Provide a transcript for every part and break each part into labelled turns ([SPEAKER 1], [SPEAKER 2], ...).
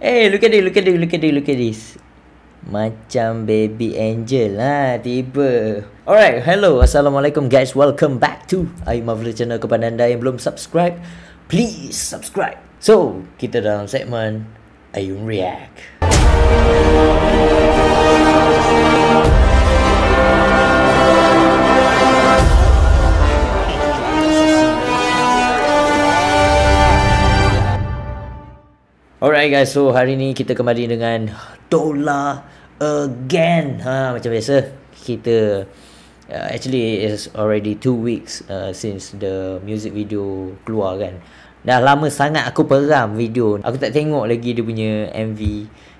[SPEAKER 1] Hey, look at this, look at this, look at this, look at this. Macam baby angel lah tiba. Alright, hello, assalamualaikum guys. Welcome back to Ayu Marvelous Channel. Kepada anda yang belum subscribe, please subscribe. So, kita dalam segmen Ayu React. Alright guys, so hari ni kita kembali dengan Dola again. Ha macam biasa kita uh, actually is already two weeks uh, since the music video keluar kan. Dah lama sangat aku peram video. Aku tak tengok lagi dia punya MV.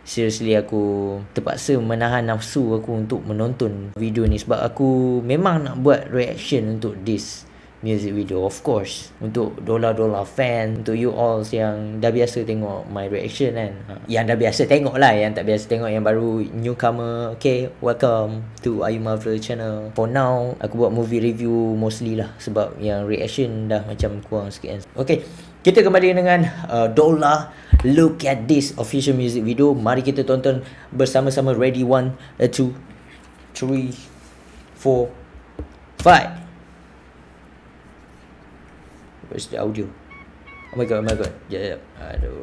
[SPEAKER 1] Seriously aku terpaksa menahan nafsu aku untuk menonton video ni sebab aku memang nak buat reaction untuk this music video of course. Untuk dola-dola fan untuk you all yang dah biasa tengok my reaction kan. Ha. yang dah biasa tengok lah yang tak biasa tengok yang baru newcomer. Okay welcome to Ayu Marvel channel. For now aku buat movie review mostly lah sebab yang reaction dah macam kurang sikit kan. Okay kita kembali dengan uh, Dola. Look at this official music video. Mari kita tonton bersama-sama Ready one, uh, two, three, four, five Where's the audio? Oh my god, oh my god. Yeah, yeah. Aduh,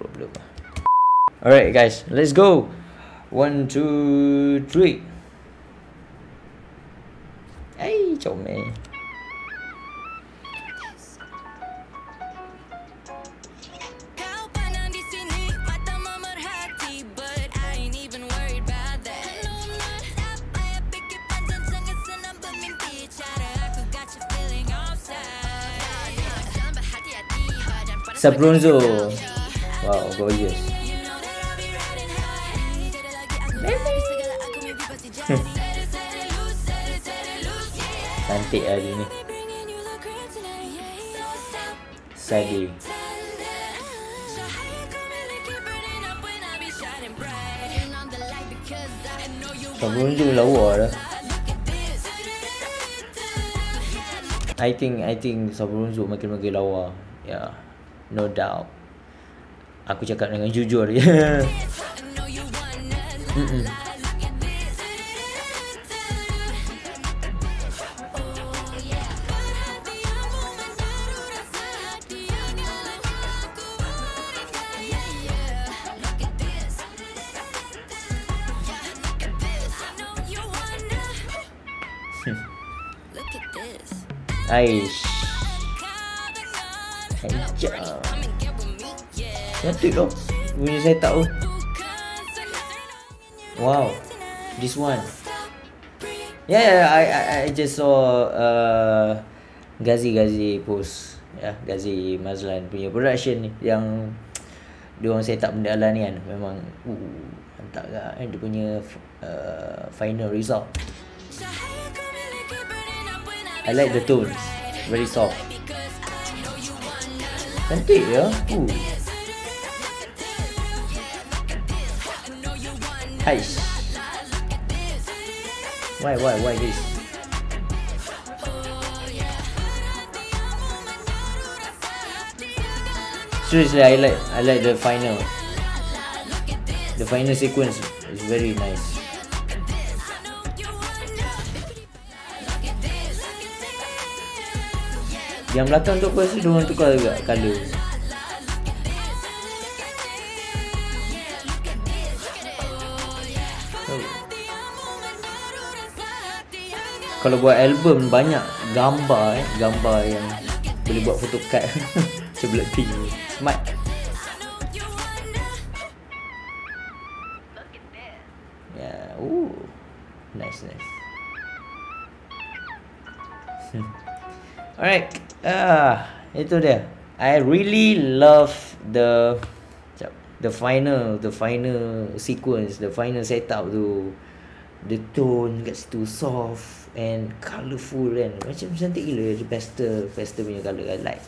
[SPEAKER 1] problem. Alright guys, let's go. One, two, three. Hey, comel.
[SPEAKER 2] The kryptonite, yeah, yeah So stop
[SPEAKER 1] Sadi. Sabronzo lawa dah. I think I think Sabronzo makin-makin lawa. Yeah. No doubt. Aku cakap dengan jujur je. Mm-mm. Aish.
[SPEAKER 2] Me, yeah.
[SPEAKER 1] Cantik tu. Bunyi saya tak tu. Wow. This one. Yeah, yeah I, I, I just saw uh, Gazi Gazi post ya yeah, Gazi Mazlan punya production ni yang dia orang set up benda ni kan memang uh, mantap lah kan dia punya uh, final result I like the tones very soft cantik ya uh. Aish Why, why, why this? Seriously, I like I like the final. The final sequence is very nice. Yang belakang tu aku rasa dia orang tukar juga colour. Oh. Kalau buat album banyak gambar eh, gambar yang boleh buat photocard macam Blackpink. Smart. Yeah, ooh. Nice, nice. Alright. Ah, itu dia. I really love the the final the final sequence, the final setup tu. The tone kat situ soft and colourful kan. Macam cantik gila the pastel pastel punya colour I like.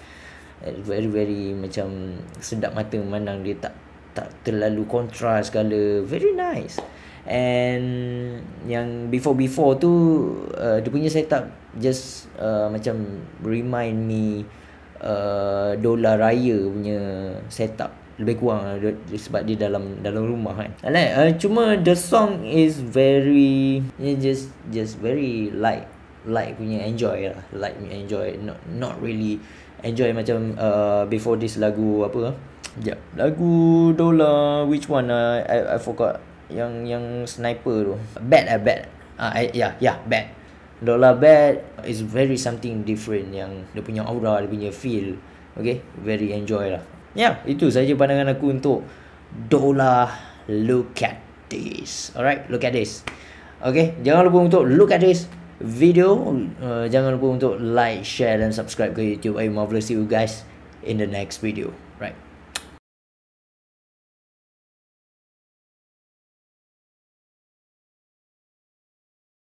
[SPEAKER 1] And very very macam sedap mata memandang dia tak tak terlalu kontras colour. Very nice. And yang before before tu uh, dia punya setup just uh, macam remind me uh, Dola Raya punya setup lebih kurang lah, sebab dia dalam dalam rumah kan like uh, cuma the song is very just just very light light punya enjoy lah. Light punya enjoy. Not not really enjoy macam uh, before this lagu apa ah Sekejap Lagu Dola Which one? Uh, I, I forgot. Yang yang sniper tu. Bad lah bad. Ah, uh, yeah, yeah, bad. Dola Bad is very something different yang dia punya aura, dia punya feel. Okay, very enjoy lah. Yeah, itu saja pandangan aku untuk Dola. Look at this. Alright, look at this. Okay, jangan lupa untuk look at this video. Uh, jangan lupa untuk like, share dan subscribe ke YouTube. I marvelous see you guys in the next video. Right.